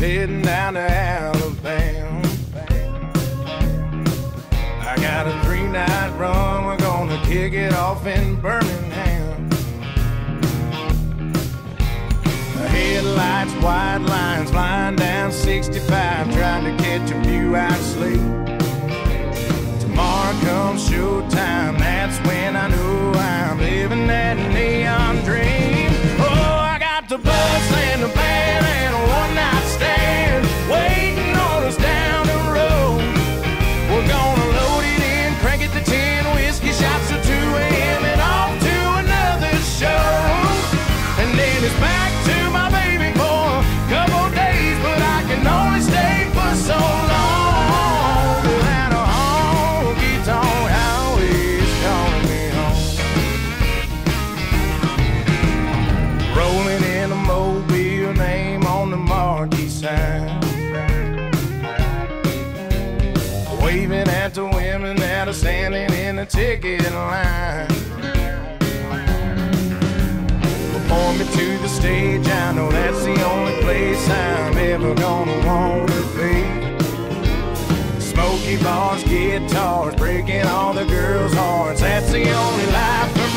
heading down to Alabama. I got a three night run, we're gonna kick it off in Birmingham. The headlights, white lines, flying down 65, trying to catch a few hours sleep. Tomorrow comes showtime, that's when I know I'm living that And then it's back to my baby for a couple days, but I can only stay for so long. That a honky tonk always calling me home. Rolling in a mobile name on the marquee sign. Waving at the women that are standing in the ticket line. Before me to the stage, I know that's the only place I'm ever gonna want to be. Smoky bars, guitars, breaking all the girls' hearts. That's the only life.